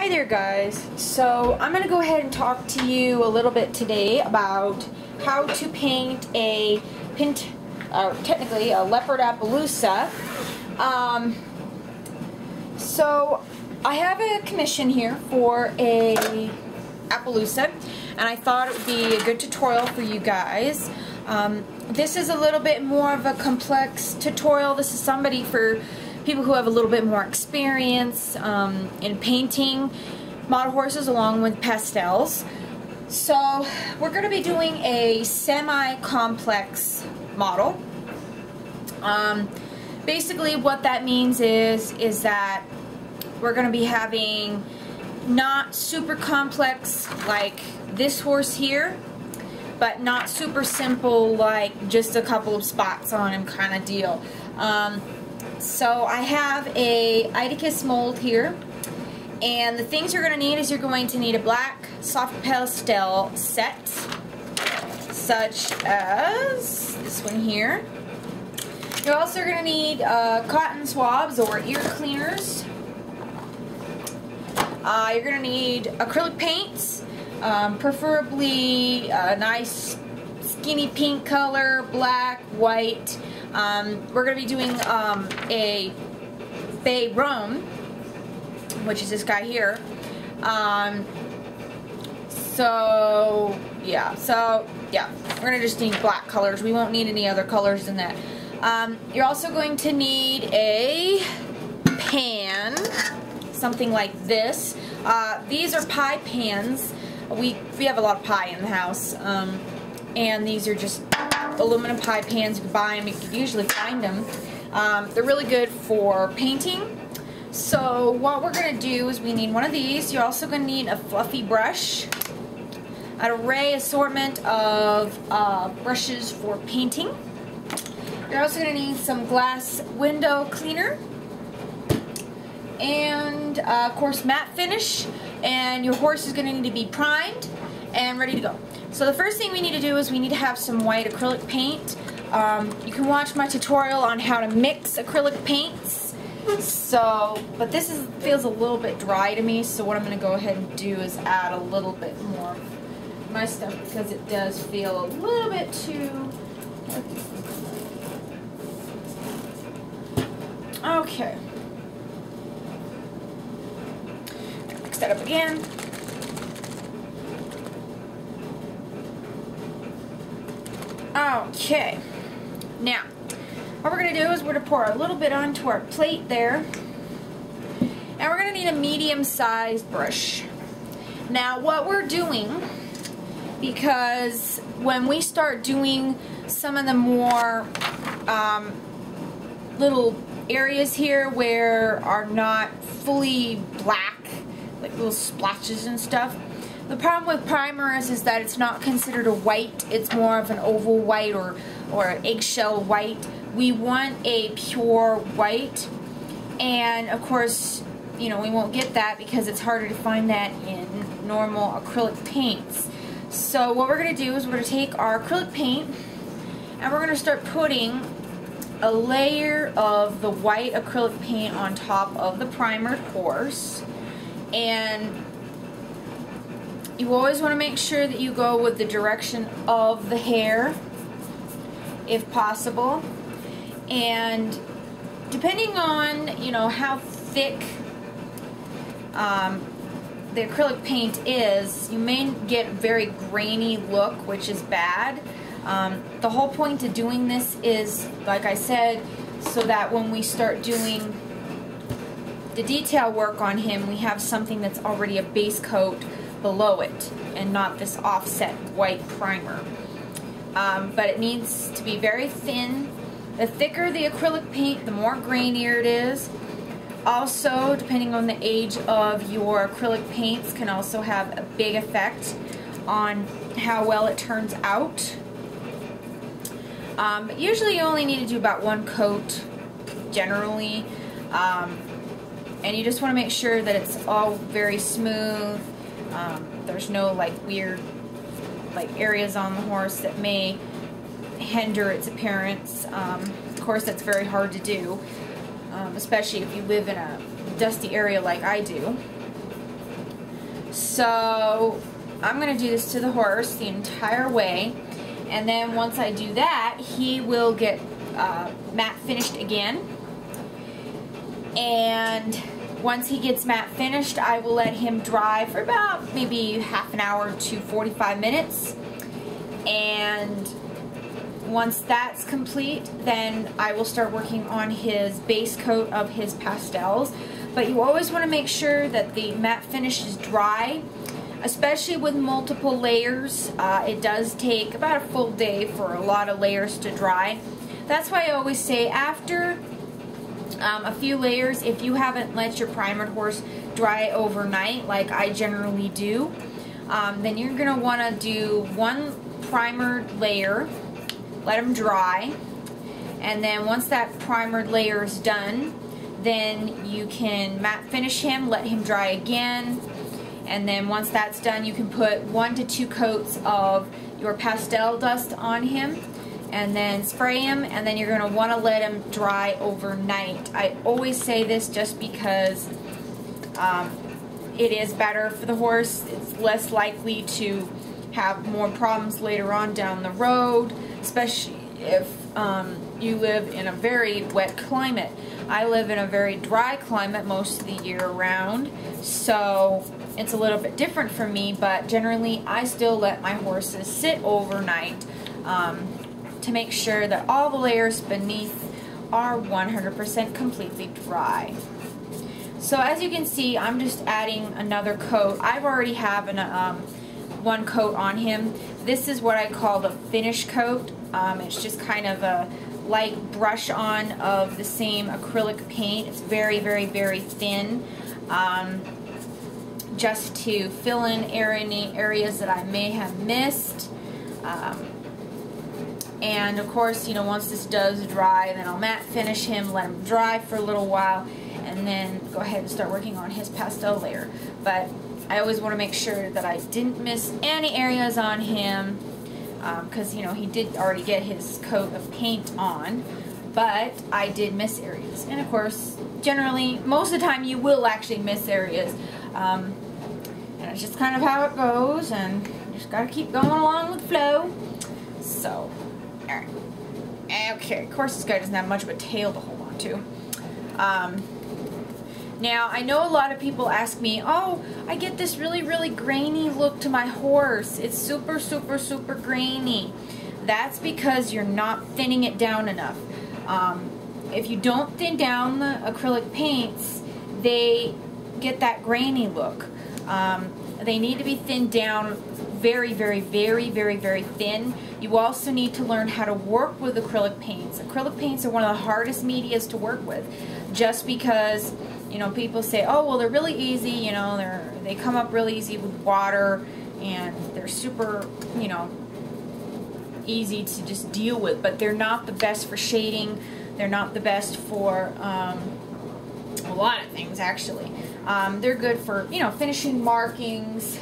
Hi there guys. So I'm going to go ahead and talk to you a little bit today about how to paint a pint, uh, technically a leopard Appaloosa. Um, so I have a commission here for a Appaloosa and I thought it would be a good tutorial for you guys. Um, this is a little bit more of a complex tutorial. This is somebody for people who have a little bit more experience um, in painting model horses along with pastels. So we're going to be doing a semi-complex model. Um, basically what that means is is that we're going to be having not super complex like this horse here but not super simple like just a couple of spots on him kind of deal. Um, so I have a Idocus mold here. And the things you're going to need is you're going to need a black soft pastel set, such as this one here. You're also going to need uh, cotton swabs or ear cleaners. Uh, you're going to need acrylic paints, um, preferably a nice skinny pink color, black, white, um, we're going to be doing um, a Bay Roan, which is this guy here. Um, so, yeah. So, yeah. We're going to just need black colors. We won't need any other colors than that. Um, you're also going to need a pan, something like this. Uh, these are pie pans. We, we have a lot of pie in the house. Um, and these are just aluminum pie pans. You can buy them. You can usually find them. Um, they're really good for painting. So what we're going to do is we need one of these. You're also going to need a fluffy brush, an array assortment of uh, brushes for painting. You're also going to need some glass window cleaner and uh, of course matte finish and your horse is going to need to be primed and ready to go. So the first thing we need to do is we need to have some white acrylic paint. Um, you can watch my tutorial on how to mix acrylic paints. So, but this is, feels a little bit dry to me, so what I'm going to go ahead and do is add a little bit more my stuff because it does feel a little bit too... Okay. Mix that up again. Okay. Now, what we're going to do is we're going to pour a little bit onto our plate there. And we're going to need a medium-sized brush. Now, what we're doing, because when we start doing some of the more um, little areas here where are not fully black, like little splotches and stuff, the problem with primers is that it's not considered a white. It's more of an oval white or, or eggshell white. We want a pure white. And of course, you know, we won't get that because it's harder to find that in normal acrylic paints. So what we're going to do is we're going to take our acrylic paint and we're going to start putting a layer of the white acrylic paint on top of the primer of course. And you always want to make sure that you go with the direction of the hair, if possible. And depending on, you know, how thick um, the acrylic paint is, you may get a very grainy look, which is bad. Um, the whole point of doing this is, like I said, so that when we start doing the detail work on him, we have something that's already a base coat below it and not this offset white primer. Um, but it needs to be very thin. The thicker the acrylic paint, the more grainier it is. Also, depending on the age of your acrylic paints, can also have a big effect on how well it turns out. Um, but usually you only need to do about one coat generally. Um, and you just want to make sure that it's all very smooth um, there's no like weird like areas on the horse that may hinder its appearance. Um, of course, that's very hard to do, um, especially if you live in a dusty area like I do. So I'm going to do this to the horse the entire way. And then once I do that, he will get uh, matte finished again. And once he gets matte finished, I will let him dry for about maybe half an hour to 45 minutes. And once that's complete, then I will start working on his base coat of his pastels. But you always want to make sure that the matte finish is dry, especially with multiple layers. Uh, it does take about a full day for a lot of layers to dry. That's why I always say after um, a few layers, if you haven't let your primered horse dry overnight, like I generally do, um, then you're going to want to do one primered layer let them dry. And then once that primer layer is done, then you can matte finish him, let him dry again. And then once that's done, you can put one to two coats of your pastel dust on him and then spray them and then you're going to want to let them dry overnight. I always say this just because um, it is better for the horse. It's less likely to have more problems later on down the road especially if um, you live in a very wet climate. I live in a very dry climate most of the year around, so it's a little bit different for me, but generally I still let my horses sit overnight um, to make sure that all the layers beneath are 100% completely dry. So as you can see, I'm just adding another coat. I've already have an, um, one coat on him. This is what I call the finish coat. Um, it's just kind of a light brush on of the same acrylic paint. It's very, very, very thin. Um, just to fill in areas that I may have missed. Um, and of course, you know, once this does dry, then I'll matte finish him, let him dry for a little while, and then go ahead and start working on his pastel layer. But I always want to make sure that I didn't miss any areas on him because um, you know he did already get his coat of paint on but I did miss areas. And of course generally most of the time you will actually miss areas. Um, and it's just kind of how it goes and just gotta keep going along with flow. So alright okay of course this guy doesn't have much of a tail to hold on to um, now, I know a lot of people ask me, oh, I get this really, really grainy look to my horse. It's super, super, super grainy. That's because you're not thinning it down enough. Um, if you don't thin down the acrylic paints, they get that grainy look. Um, they need to be thinned down very, very, very, very, very thin. You also need to learn how to work with acrylic paints. Acrylic paints are one of the hardest medias to work with just because you know, people say, oh, well, they're really easy, you know, they're, they come up really easy with water and they're super, you know, easy to just deal with, but they're not the best for shading. They're not the best for um, a lot of things, actually. Um, they're good for, you know, finishing markings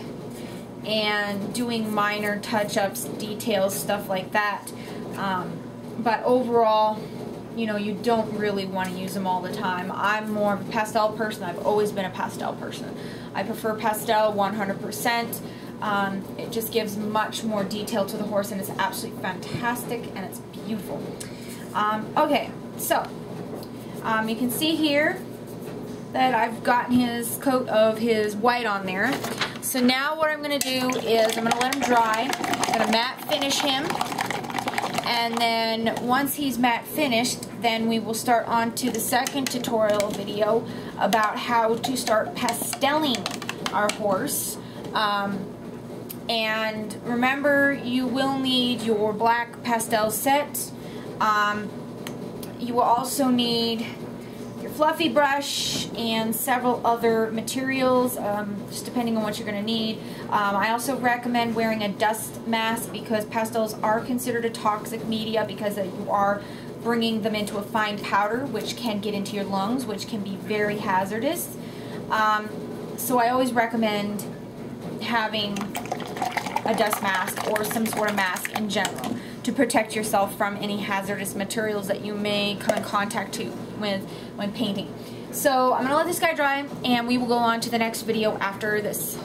and doing minor touch-ups, details, stuff like that. Um, but overall, you know, you don't really want to use them all the time. I'm more of a pastel person. I've always been a pastel person. I prefer pastel 100%. Um, it just gives much more detail to the horse and it's absolutely fantastic and it's beautiful. Um, okay, so um, you can see here that I've gotten his coat of his white on there. So now what I'm going to do is I'm going to let him dry. I'm going to matte finish him. And then once he's matte finished then we will start on to the second tutorial video about how to start pastelling our horse. Um, and remember you will need your black pastel set. Um, you will also need fluffy brush and several other materials, um, just depending on what you're going to need. Um, I also recommend wearing a dust mask because pastels are considered a toxic media because you are bringing them into a fine powder which can get into your lungs, which can be very hazardous. Um, so I always recommend having a dust mask or some sort of mask in general to protect yourself from any hazardous materials that you may come in contact to with when painting. So I'm going to let this guy dry and we will go on to the next video after this.